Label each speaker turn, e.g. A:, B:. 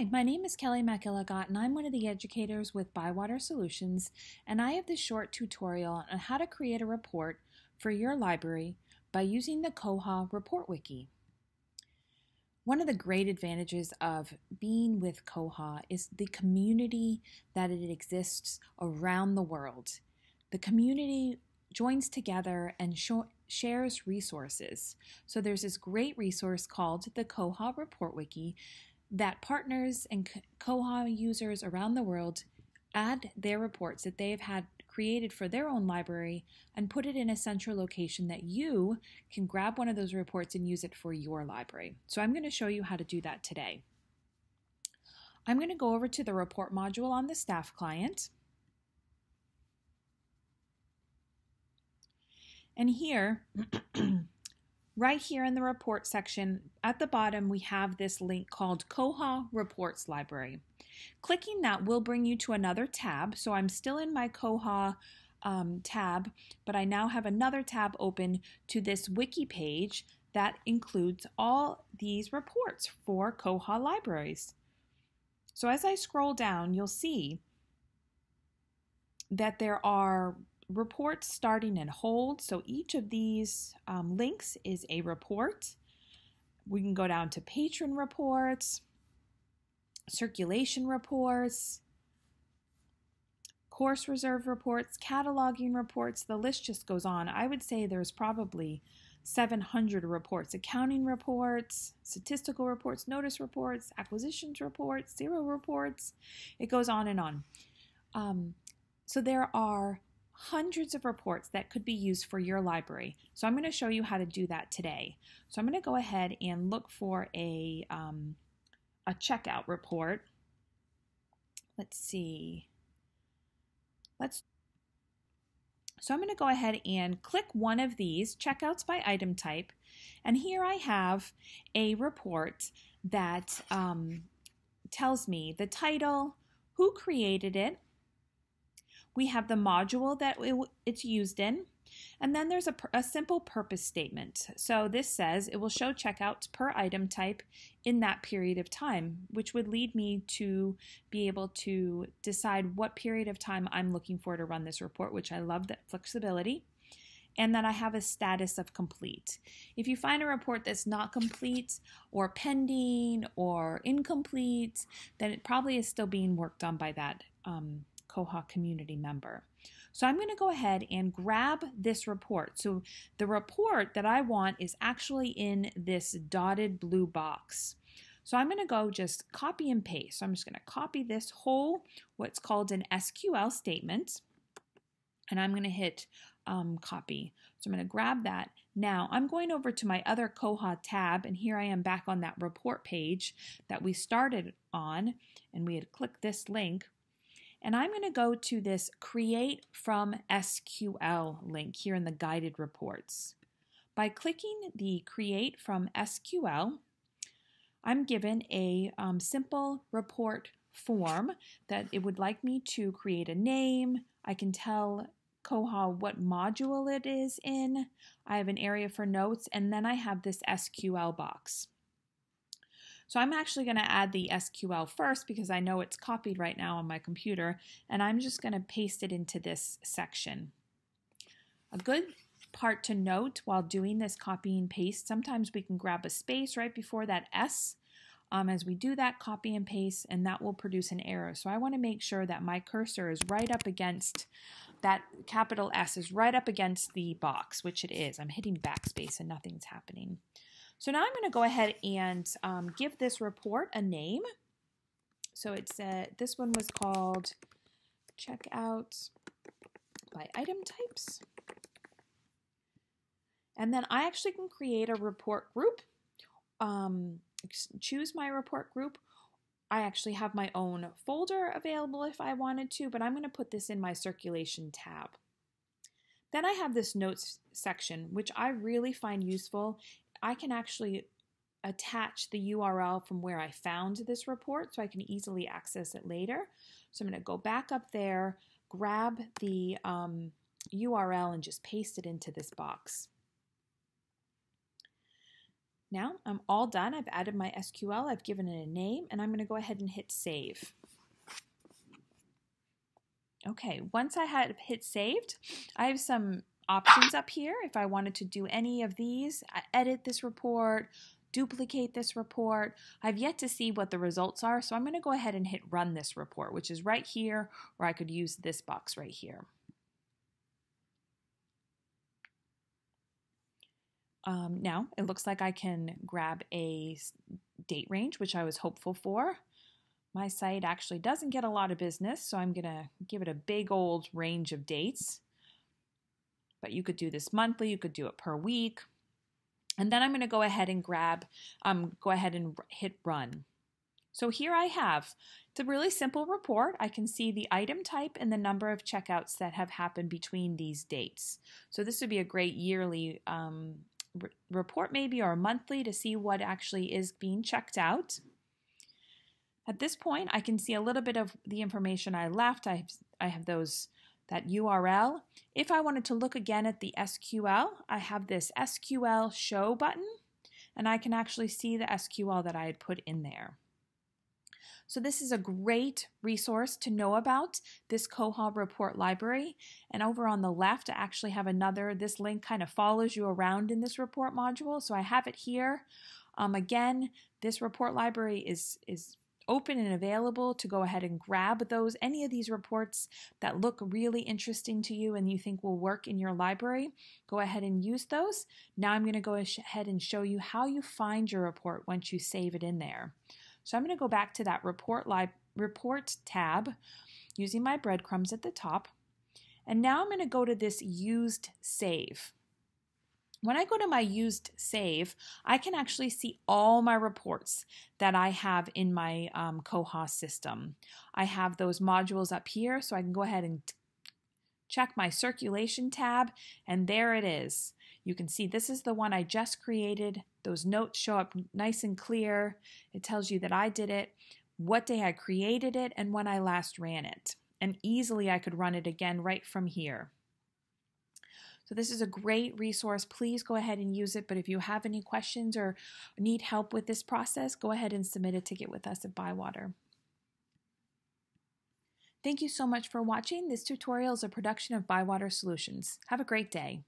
A: Hi, my name is Kelly McElligott and I'm one of the educators with Bywater Solutions and I have this short tutorial on how to create a report for your library by using the Koha Report Wiki. One of the great advantages of being with Koha is the community that it exists around the world. The community joins together and shares resources. So there's this great resource called the Koha Report Wiki that partners and Koha users around the world add their reports that they've had created for their own library and put it in a central location that you can grab one of those reports and use it for your library. So I'm going to show you how to do that today. I'm going to go over to the report module on the staff client. And here, right here in the report section, at the bottom, we have this link called Koha Reports Library. Clicking that will bring you to another tab. So I'm still in my Koha um, tab, but I now have another tab open to this wiki page that includes all these reports for Koha libraries. So as I scroll down, you'll see that there are reports starting and hold. So each of these um, links is a report. We can go down to patron reports, circulation reports, course reserve reports, cataloging reports, the list just goes on. I would say there's probably 700 reports, accounting reports, statistical reports, notice reports, acquisitions reports, zero reports. It goes on and on. Um, so there are hundreds of reports that could be used for your library. So I'm going to show you how to do that today. So I'm going to go ahead and look for a, um, a checkout report. Let's see. Let's so I'm going to go ahead and click one of these, checkouts by item type, and here I have a report that um, tells me the title, who created it, we have the module that it's used in, and then there's a, a, simple purpose statement. So this says it will show checkouts per item type in that period of time, which would lead me to be able to decide what period of time I'm looking for to run this report, which I love that flexibility. And that I have a status of complete. If you find a report that's not complete or pending or incomplete, then it probably is still being worked on by that um, Koha community member. So I'm going to go ahead and grab this report. So the report that I want is actually in this dotted blue box. So I'm going to go just copy and paste. So I'm just going to copy this whole, what's called an SQL statement, and I'm going to hit um, copy. So I'm going to grab that. Now I'm going over to my other Koha tab, and here I am back on that report page that we started on, and we had clicked this link. And I'm going to go to this Create from SQL link here in the guided reports. By clicking the Create from SQL, I'm given a um, simple report form that it would like me to create a name. I can tell Koha what module it is in. I have an area for notes, and then I have this SQL box. So I'm actually going to add the SQL first because I know it's copied right now on my computer, and I'm just going to paste it into this section. A good part to note while doing this copy and paste, sometimes we can grab a space right before that S um, as we do that copy and paste and that will produce an error. So I want to make sure that my cursor is right up against that capital S is right up against the box, which it is. I'm hitting backspace and nothing's happening. So now I'm going to go ahead and um, give this report a name. So it said this one was called checkout by item types. And then I actually can create a report group, um, choose my report group. I actually have my own folder available if I wanted to, but I'm going to put this in my circulation tab. Then I have this notes section, which I really find useful I can actually attach the URL from where I found this report so I can easily access it later. So I'm going to go back up there, grab the um, URL and just paste it into this box. Now I'm all done. I've added my SQL, I've given it a name, and I'm going to go ahead and hit save. Okay, once I had hit saved, I have some options up here. If I wanted to do any of these, edit this report, duplicate this report. I've yet to see what the results are, so I'm going to go ahead and hit run this report, which is right here, or I could use this box right here. Um, now it looks like I can grab a date range, which I was hopeful for. My site actually doesn't get a lot of business, so I'm going to give it a big old range of dates. But you could do this monthly, you could do it per week. And then I'm going to go ahead and grab, um, go ahead and hit run. So here I have, it's a really simple report. I can see the item type and the number of checkouts that have happened between these dates. So this would be a great yearly um, report maybe or monthly to see what actually is being checked out. At this point, I can see a little bit of the information I left. I have, I have those that URL. If I wanted to look again at the SQL, I have this SQL show button, and I can actually see the SQL that I had put in there. So this is a great resource to know about, this Koha report library. And over on the left, I actually have another, this link kind of follows you around in this report module. So I have it here. Um, again, this report library is, is open and available to go ahead and grab those, any of these reports that look really interesting to you and you think will work in your library, go ahead and use those. Now I'm going to go ahead and show you how you find your report once you save it in there. So I'm going to go back to that report, report tab using my breadcrumbs at the top. And now I'm going to go to this used save. When I go to my used save, I can actually see all my reports that I have in my um, Koha system. I have those modules up here, so I can go ahead and check my circulation tab, and there it is. You can see this is the one I just created. Those notes show up nice and clear. It tells you that I did it, what day I created it, and when I last ran it. And easily I could run it again right from here. So this is a great resource. Please go ahead and use it. But if you have any questions or need help with this process, go ahead and submit a ticket with us at Bywater. Thank you so much for watching. This tutorial is a production of Bywater Solutions. Have a great day.